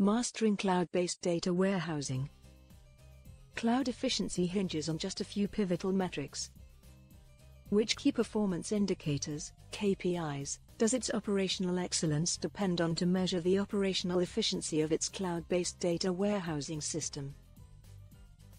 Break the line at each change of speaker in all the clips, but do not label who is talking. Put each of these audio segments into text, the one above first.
Mastering cloud-based data warehousing. Cloud efficiency hinges on just a few pivotal metrics. Which key performance indicators, KPIs, does its operational excellence depend on to measure the operational efficiency of its cloud-based data warehousing system?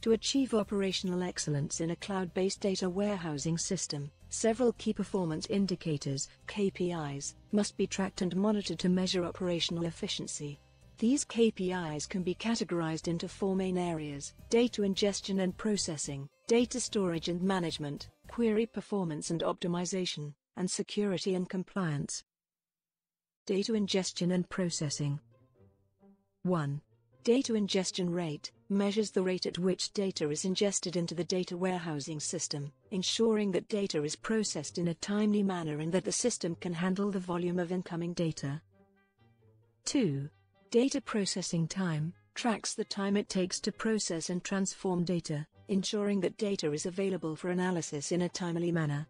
To achieve operational excellence in a cloud-based data warehousing system, several key performance indicators, KPIs, must be tracked and monitored to measure operational efficiency. These KPIs can be categorized into four main areas data ingestion and processing, data storage and management, query performance and optimization, and security and compliance. Data ingestion and processing. 1. Data ingestion rate measures the rate at which data is ingested into the data warehousing system, ensuring that data is processed in a timely manner and that the system can handle the volume of incoming data. 2. Data processing time tracks the time it takes to process and transform data, ensuring that data is available for analysis in a timely manner.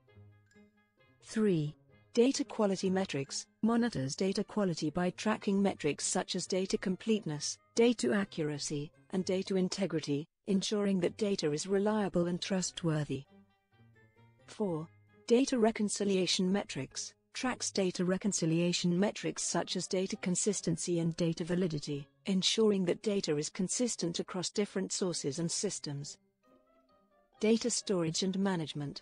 3. Data quality metrics monitors data quality by tracking metrics such as data completeness, data accuracy, and data integrity, ensuring that data is reliable and trustworthy. 4. Data reconciliation metrics tracks data reconciliation metrics such as data consistency and data validity, ensuring that data is consistent across different sources and systems. Data storage and management.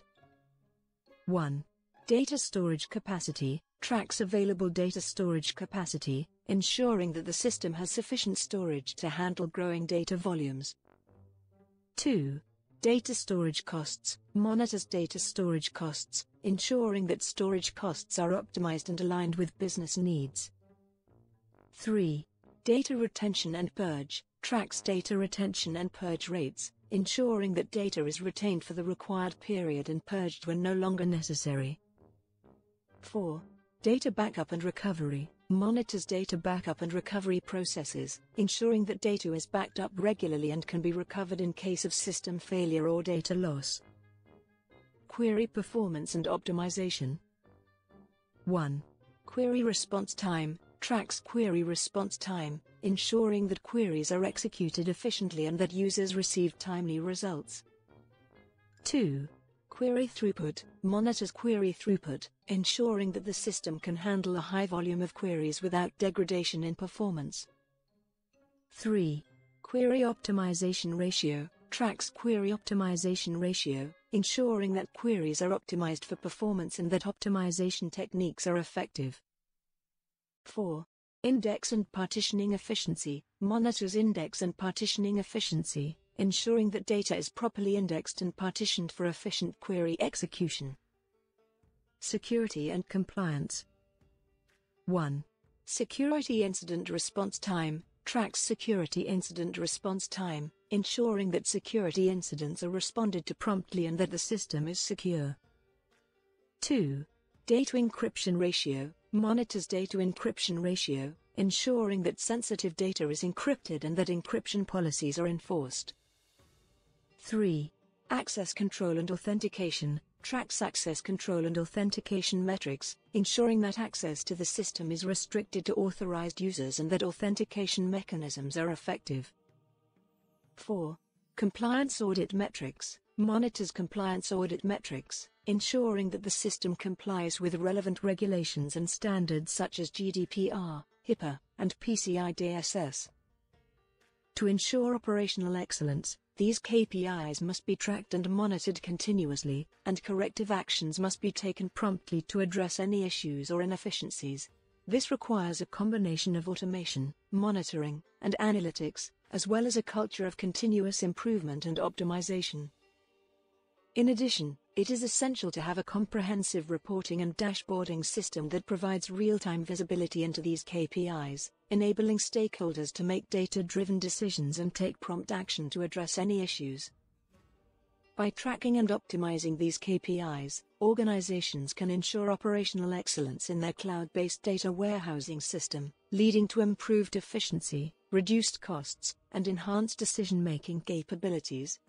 1. Data storage capacity tracks available data storage capacity, ensuring that the system has sufficient storage to handle growing data volumes. 2. Data storage costs monitors data storage costs, ensuring that storage costs are optimized and aligned with business needs. 3. Data retention and purge tracks data retention and purge rates, ensuring that data is retained for the required period and purged when no longer necessary. 4. Data backup and recovery monitors data backup and recovery processes, ensuring that data is backed up regularly and can be recovered in case of system failure or data loss. Query performance and optimization. 1. Query response time tracks query response time, ensuring that queries are executed efficiently and that users receive timely results. 2. Query throughput monitors query throughput, ensuring that the system can handle a high volume of queries without degradation in performance. 3. Query optimization ratio tracks query optimization ratio, ensuring that queries are optimized for performance and that optimization techniques are effective. 4. Index and partitioning efficiency monitors index and partitioning efficiency, ensuring that data is properly indexed and partitioned for efficient query execution. Security and compliance. 1. Security incident response time tracks security incident response time, ensuring that security incidents are responded to promptly and that the system is secure. 2. Data encryption ratio monitors data encryption ratio, ensuring that sensitive data is encrypted and that encryption policies are enforced. 3. Access control and authentication tracks access control and authentication metrics, ensuring that access to the system is restricted to authorized users and that authentication mechanisms are effective. 4. Compliance audit metrics monitors compliance audit metrics, ensuring that the system complies with relevant regulations and standards such as GDPR, HIPAA, and PCI DSS. To ensure operational excellence, these KPIs must be tracked and monitored continuously, and corrective actions must be taken promptly to address any issues or inefficiencies. This requires a combination of automation, monitoring, and analytics, as well as a culture of continuous improvement and optimization. In addition, it is essential to have a comprehensive reporting and dashboarding system that provides real-time visibility into these KPIs, enabling stakeholders to make data-driven decisions and take prompt action to address any issues. By tracking and optimizing these KPIs, organizations can ensure operational excellence in their cloud-based data warehousing system, leading to improved efficiency, reduced costs, and enhanced decision-making capabilities.